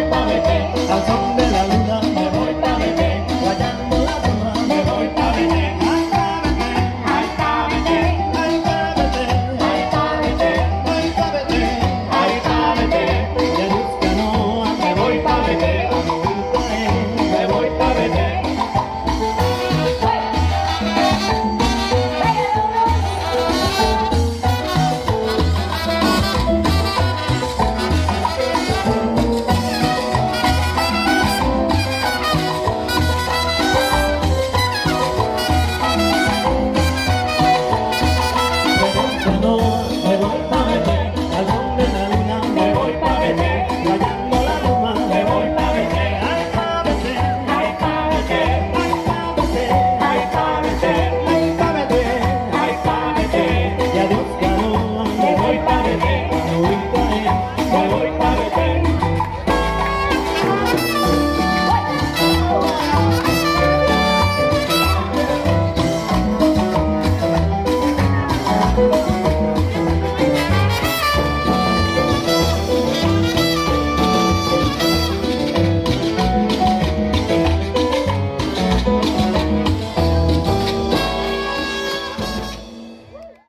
mỗi ba ngày hè hàng